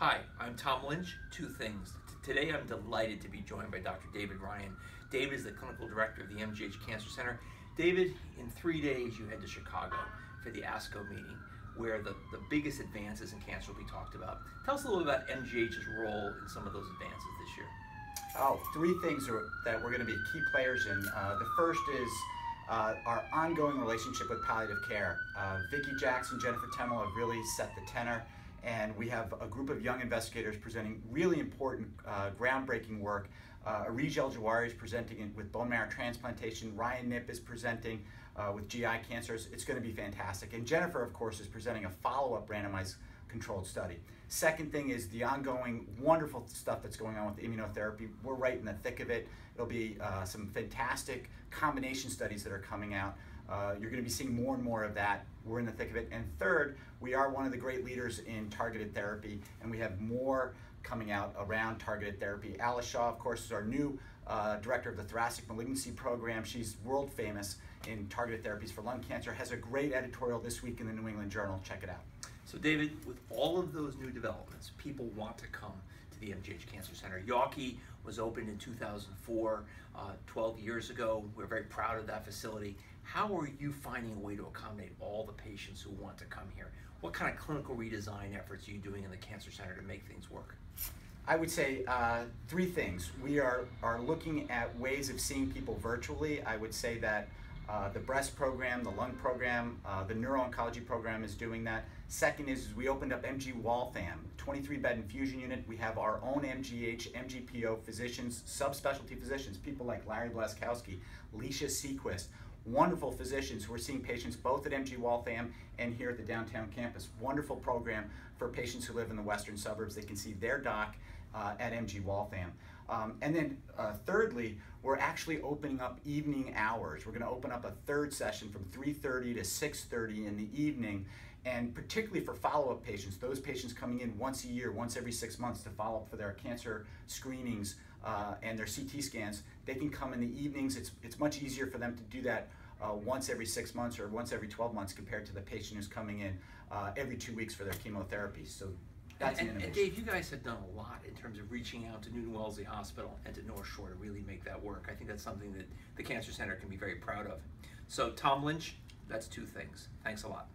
Hi, I'm Tom Lynch. Two things. Today I'm delighted to be joined by Dr. David Ryan. David is the clinical director of the MGH Cancer Center. David, in three days you head to Chicago for the ASCO meeting where the, the biggest advances in cancer will be talked about. Tell us a little about MGH's role in some of those advances this year. Oh, three things are, that we're going to be key players in. Uh, the first is uh, our ongoing relationship with palliative care. Uh, Vicki Jackson, Jennifer Temel have really set the tenor and we have a group of young investigators presenting really important uh, groundbreaking work. Uh, Arij El is presenting it with bone marrow transplantation. Ryan Nipp is presenting uh, with GI cancers. It's going to be fantastic. And Jennifer, of course, is presenting a follow-up randomized controlled study. Second thing is the ongoing wonderful stuff that's going on with immunotherapy. We're right in the thick of it. There'll be uh, some fantastic combination studies that are coming out. Uh, you're going to be seeing more and more of that. We're in the thick of it. And third, we are one of the great leaders in targeted therapy, and we have more coming out around targeted therapy. Alice Shaw, of course, is our new uh, director of the thoracic malignancy program. She's world famous in targeted therapies for lung cancer. Has a great editorial this week in the New England Journal. Check it out. So, David, with all of those new developments, people want to come to the MGH Cancer Center. Yawkey was opened in 2004, uh, 12 years ago. We're very proud of that facility. How are you finding a way to accommodate all the patients who want to come here? What kind of clinical redesign efforts are you doing in the Cancer Center to make things work? I would say uh, three things. We are, are looking at ways of seeing people virtually. I would say that uh, the breast program, the lung program, uh, the neuro-oncology program is doing that. Second is, is we opened up MG Waltham, 23 bed infusion unit. We have our own MGH, MGPO physicians, subspecialty physicians, people like Larry Blaszkowsky, Lecia Sequist, wonderful physicians who are seeing patients both at MG Waltham and here at the downtown campus. Wonderful program for patients who live in the western suburbs. They can see their doc uh, at MG Waltham. Um, and then uh, thirdly, we're actually opening up evening hours. We're going to open up a third session from 3.30 to 6.30 in the evening and particularly for follow-up patients, those patients coming in once a year, once every six months to follow up for their cancer screenings uh, and their CT scans, they can come in the evenings. It's, it's much easier for them to do that uh, once every six months or once every 12 months compared to the patient who's coming in uh, every two weeks for their chemotherapy. So that's and, and, and, Dave, you guys have done a lot in terms of reaching out to Newton Wellesley Hospital and to North Shore to really make that work. I think that's something that the Cancer Center can be very proud of. So, Tom Lynch, that's two things. Thanks a lot.